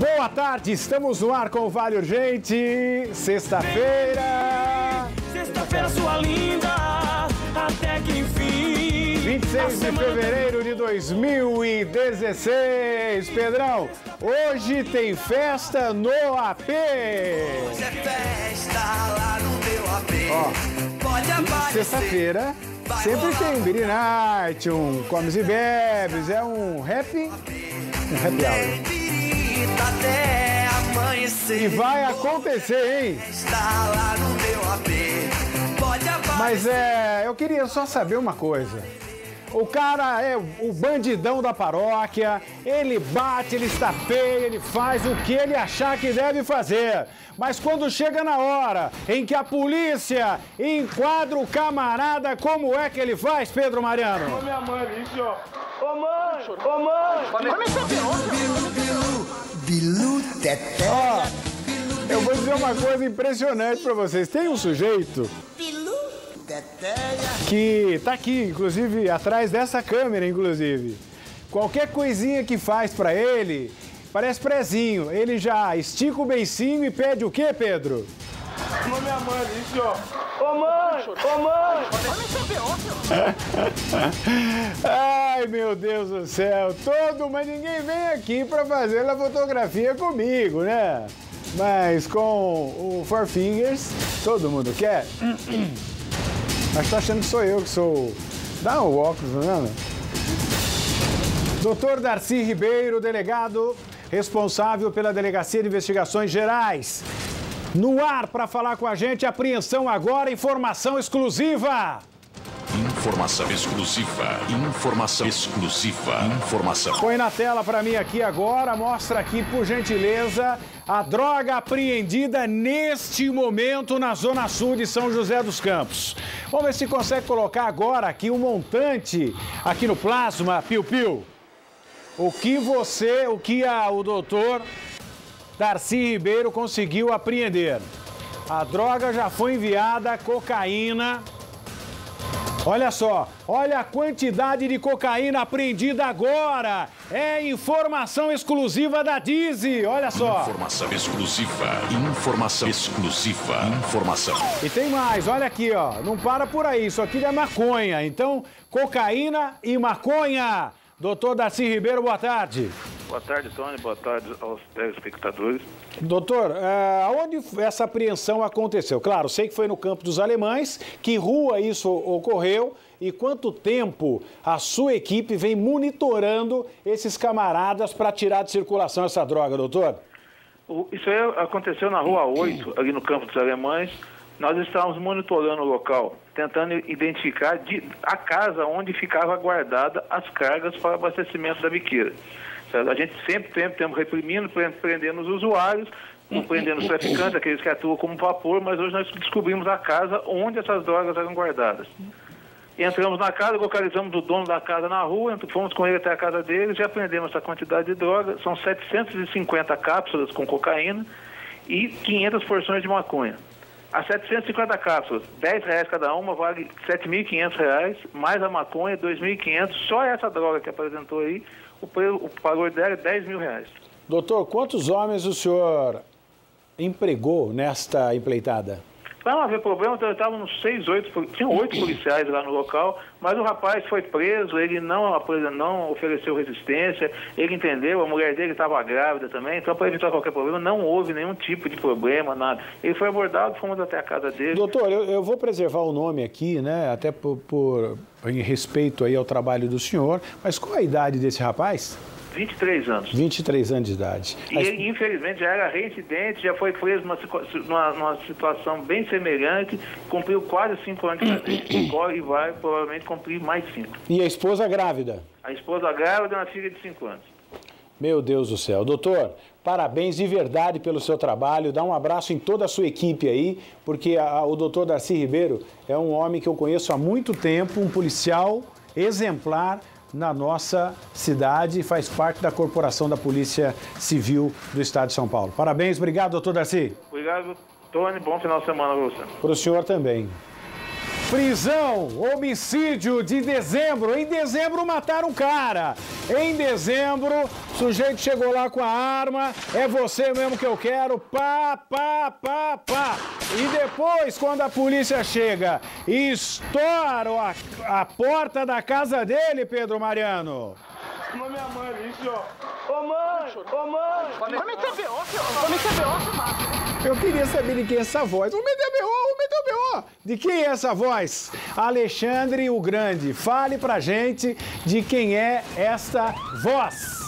Boa tarde, estamos no ar com o Vale Urgente. Sexta-feira. Sexta-feira, sua linda, até que enfim. 26 de fevereiro de 2016. Pedrão, hoje tem festa no AP. Hoje é festa lá no meu AP. Ó, Pode aparecer. Sexta-feira sempre tem Beer Night, um Comes e Bebes, é um happy, um happy hour. Até E amanhecer. vai acontecer, hein? Festa lá no meu AP. Pode aparecer. Mas é, eu queria só saber uma coisa. O cara é o bandidão da paróquia, ele bate, ele estapeia, ele faz o que ele achar que deve fazer. Mas quando chega na hora em que a polícia enquadra o camarada, como é que ele faz, Pedro Mariano? Minha mãe, isso, ó. Ô mãe, ô mãe. Bilu Teté. Ó, eu vou dizer uma coisa impressionante pra vocês. Tem um sujeito que tá aqui, inclusive, atrás dessa câmera, inclusive. Qualquer coisinha que faz pra ele, parece prezinho. Ele já estica o beicinho e pede o quê, Pedro? Ô minha mãe, isso, ó. Ô mãe, ô mãe. Ai, meu Deus do céu, todo, mas ninguém vem aqui pra fazer a fotografia comigo, né? Mas com o Four Fingers, todo mundo quer. Mas tá achando que sou eu que sou. Dá um óculos, não é? Doutor Darcy Ribeiro, delegado responsável pela Delegacia de Investigações Gerais. No ar para falar com a gente, apreensão agora, informação exclusiva. Informação exclusiva. Informação exclusiva. Informação. Põe na tela para mim aqui agora, mostra aqui por gentileza a droga apreendida neste momento na zona sul de São José dos Campos. Vamos ver se consegue colocar agora aqui o montante aqui no plasma, Piu Piu. O que você, o que a, o doutor Darcy Ribeiro conseguiu apreender. A droga já foi enviada, cocaína. Olha só, olha a quantidade de cocaína apreendida agora. É informação exclusiva da Dizzy, olha só. Informação exclusiva. Informação exclusiva. Informação. E tem mais, olha aqui, ó. Não para por aí, isso aqui é maconha. Então, cocaína e maconha. Doutor Darcy Ribeiro, boa tarde. Boa tarde, Tony. Boa tarde aos telespectadores. Doutor, eh, aonde essa apreensão aconteceu? Claro, sei que foi no campo dos alemães. Que rua isso ocorreu? E quanto tempo a sua equipe vem monitorando esses camaradas para tirar de circulação essa droga, doutor? Isso aí aconteceu na Rua 8, ali no Campo dos Alemães. Nós estávamos monitorando o local, tentando identificar de- a casa onde ficava guardada as cargas para abastecimento da biqueira. A gente sempre tem, temos reprimindo, pre- prendendo os usuários, não prendendo os traficantes, aqueles que atuam como vapor, mas hoje nós descobrimos a casa onde essas drogas eram guardadas. Entramos na casa, localizamos o dono da casa na rua, fomos com ele até a casa dele, já prendemos essa quantidade de droga. São 750 cápsulas com cocaína e 500 porções de maconha. As 750 cápsulas, 10 reais cada uma, vale 7.500 reais, mais a maconha, 2.500. Só essa droga que apresentou aí, o, o valor dela é 10 mil reais. Doutor, quantos homens o senhor empregou nesta empleitada? Para não haver problema, então, estávamos seis, oito, tinham oito policiais lá no local, mas o rapaz foi preso, ele não, não ofereceu resistência, ele entendeu, a mulher dele estava grávida também, então para evitar qualquer problema, não houve nenhum tipo de problema, nada. Ele foi abordado, fomos até a casa dele. Doutor, eu, eu vou preservar o nome aqui, né? Até por, por- em respeito aí ao trabalho do senhor. Mas qual a idade desse rapaz? 23 anos. 23 anos de idade. E Mas- ele, infelizmente, já era reincidente, já foi preso numa, numa- numa situação bem semelhante, cumpriu quase cinco anos de cadeia. Corre e vai provavelmente cumprir mais cinco. E a esposa grávida? A esposa grávida e uma filha de cinco anos. Meu Deus do céu. Doutor, parabéns de verdade pelo seu trabalho. Dá um abraço em toda a sua equipe aí, porque a- o doutor Darcy Ribeiro é um homem que eu conheço há muito tempo, um policial exemplar na nossa cidade e faz parte da corporação da Polícia Civil do Estado de São Paulo. Parabéns, obrigado, doutor Darcy. Obrigado, Tony. Bom final de semana você. Para o senhor também. Prisão, homicídio de dezembro. Em dezembro mataram um cara. Em dezembro, o sujeito chegou lá com a arma. É você mesmo que eu quero. Pá, pá, pá, pá. E depois, quando a polícia chega e estoura a, a porta da casa dele, Pedro Mariano. Chama minha mãe ali, senhor. Ô mãe, ô mãe. Vai meter B.O., senhor. Vai meter B.O.. Eu queria saber de quem é essa voz. Vou meter B.O., vou meter B.O. De quem é essa voz? Alexandre o Grande. Fale pra gente de quem é esta voz.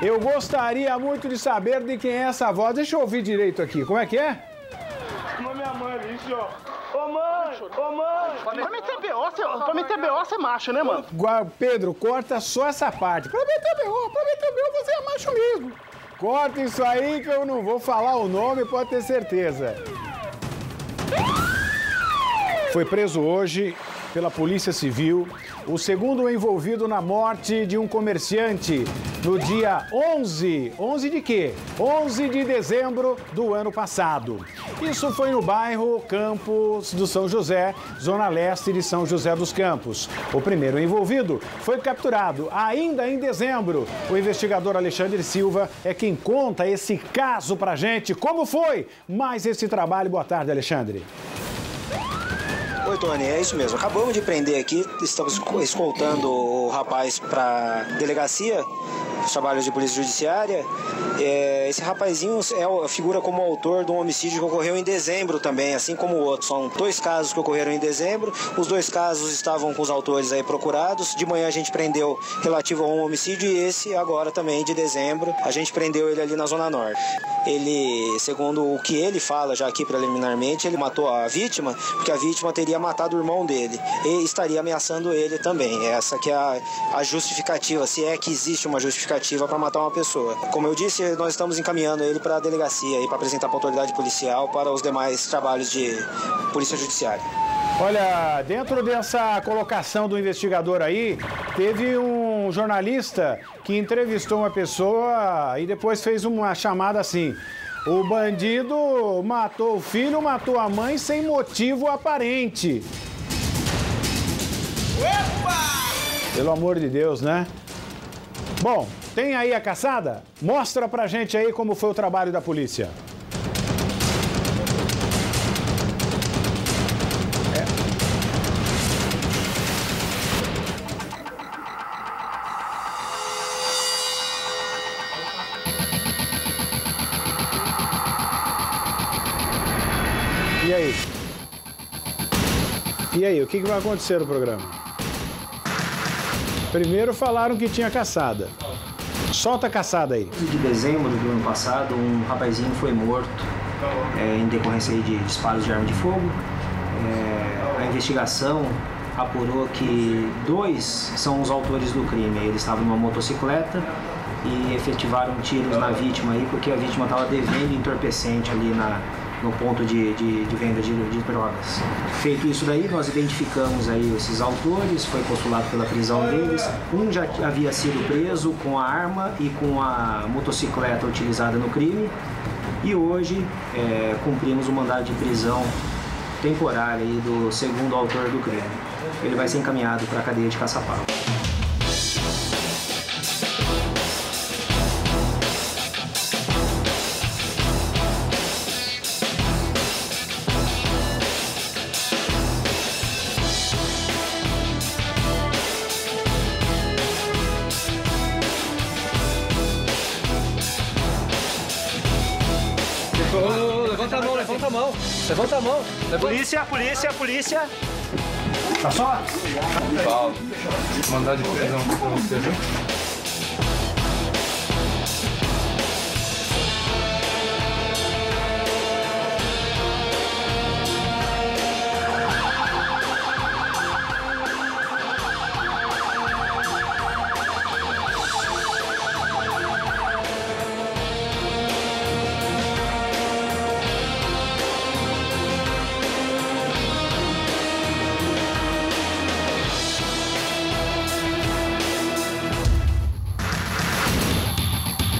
Eu gostaria muito de saber de quem é essa voz. Deixa eu ouvir direito aqui. Como é que é? Chama minha mãe ali, senhor. Ô mãe, ô mãe. Vai meter B.O., senhor. Pra meter B.O., você é macho, né, mano? Pedro, corta só essa parte. Pra meter B.O., pra meter B.O., você é macho mesmo. Corta isso aí que eu não vou falar o nome, pode ter certeza. Foi preso hoje pela Polícia Civil o segundo envolvido na morte de um comerciante no dia 11, 11 de quê? 11 de dezembro do ano passado. Isso foi no bairro Campos do São José, zona leste de São José dos Campos. O primeiro envolvido foi capturado ainda em dezembro. O investigador Alexandre Silva é quem conta esse caso pra gente. Como foi? Mais esse trabalho. Boa tarde, Alexandre. Tony, é isso mesmo. Acabamos de prender aqui, estamos esco- escoltando o rapaz para delegacia, os trabalhos de polícia judiciária. É, esse rapazinho é, figura como autor de um homicídio que ocorreu em dezembro também, assim como o outro. São dois casos que ocorreram em dezembro. Os dois casos estavam com os autores aí procurados. De manhã a gente prendeu relativo a um homicídio e esse agora também de dezembro. A gente prendeu ele ali na Zona Norte. Ele, segundo o que ele fala já aqui preliminarmente, ele matou a vítima porque a vítima teria matado o irmão dele e estaria ameaçando ele também. Essa que é a, a justificativa, se é que existe uma justificativa para matar uma pessoa. Como eu disse, nós estamos encaminhando ele para a delegacia para apresentar para a autoridade policial para os demais trabalhos de polícia judiciária. Olha, dentro dessa colocação do investigador aí, teve um jornalista que entrevistou uma pessoa e depois fez uma chamada assim. O bandido matou o filho, matou a mãe sem motivo aparente. Pelo amor de Deus, né? Bom, tem aí a caçada? Mostra pra gente aí como foi o trabalho da polícia. E aí? E aí, o que vai acontecer no programa? Primeiro falaram que tinha caçada. Solta a caçada aí. de dezembro do ano passado, um rapazinho foi morto é, em decorrência de disparos de arma de fogo. É, a investigação apurou que dois são os autores do crime. Eles estavam numa motocicleta e efetivaram tiros na vítima aí porque a vítima estava devendo entorpecente ali na, no ponto de, de, de venda de, de drogas. Feito isso daí, nós identificamos aí esses autores, foi postulado pela prisão deles. Um já havia sido preso com a arma e com a motocicleta utilizada no crime. E hoje é, cumprimos o mandado de prisão temporário aí do segundo autor do crime. Ele vai ser encaminhado para a cadeia de Caçapava. Levanta a mão. Polícia, polícia, polícia. Tá só? Mandar de prisão pra você, viu?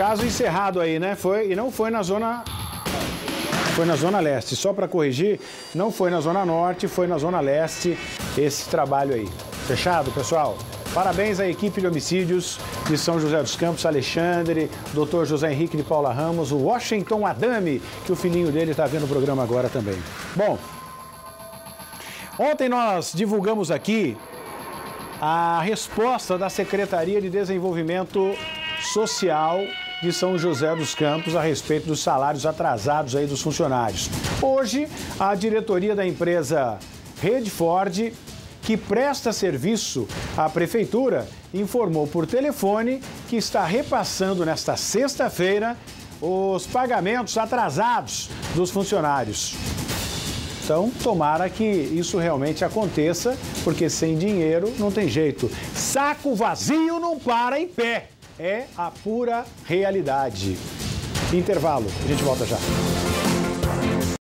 Caso encerrado aí, né? Foi, e não foi na zona Foi na Zona Leste. Só para corrigir, não foi na Zona Norte, foi na Zona Leste esse trabalho aí. Fechado, pessoal? Parabéns à equipe de homicídios de São José dos Campos, Alexandre, Dr. José Henrique de Paula Ramos, o Washington Adame, que o filhinho dele está vendo o programa agora também. Bom, ontem nós divulgamos aqui a resposta da Secretaria de Desenvolvimento Social de São José dos Campos a respeito dos salários atrasados aí dos funcionários. Hoje, a diretoria da empresa Rede Ford, que presta serviço à prefeitura, informou por telefone que está repassando nesta sexta-feira os pagamentos atrasados dos funcionários. Então, tomara que isso realmente aconteça, porque sem dinheiro não tem jeito. Saco vazio não para em pé é a pura realidade. Intervalo, a gente volta já.